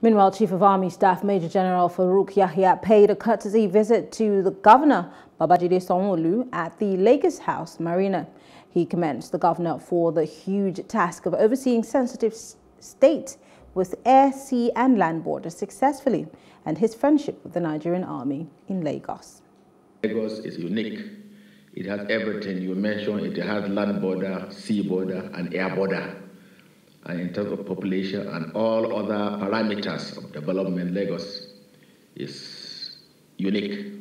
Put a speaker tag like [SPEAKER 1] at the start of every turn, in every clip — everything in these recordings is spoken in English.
[SPEAKER 1] Meanwhile, Chief of Army Staff Major General Farouk Yahaya paid a courtesy visit to the Governor Babajide Sanwo-Olu at the Lagos House Marina. He commends the governor for the huge task of overseeing sensitive state with air, sea and land borders successfully and his friendship with the Nigerian army in Lagos.
[SPEAKER 2] Lagos is unique. It has everything you mentioned. It has land border, sea border and air border in terms of population and all other parameters of development, Lagos is unique.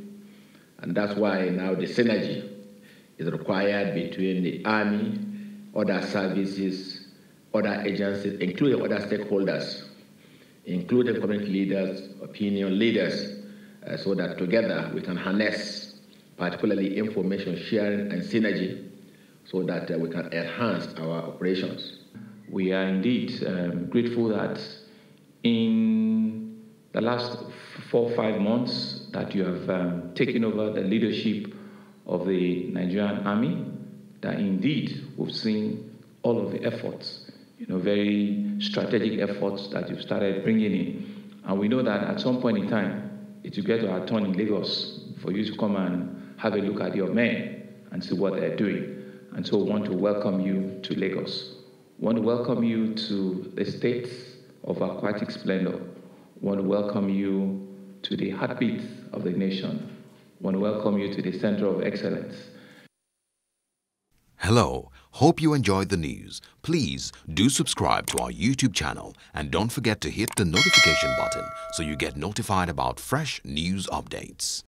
[SPEAKER 2] And that's why now the synergy is required between the army, other services, other agencies, including other stakeholders, including community leaders, opinion leaders, uh, so that together we can harness particularly information sharing and synergy so that uh, we can enhance our operations
[SPEAKER 3] we are indeed um, grateful that in the last four or five months that you have um, taken over the leadership of the Nigerian army, that indeed we've seen all of the efforts, you know, very strategic efforts that you've started bringing in. And we know that at some point in time, it will get to our turn in Lagos for you to come and have a look at your men and see what they're doing. And so we want to welcome you to Lagos want to welcome you to the states of aquatic splendor. want to welcome you to the heartbeat of the nation. want to welcome you to the center of excellence.
[SPEAKER 4] Hello. Hope you enjoyed the news. Please do subscribe to our YouTube channel and don't forget to hit the notification button so you get notified about fresh news updates.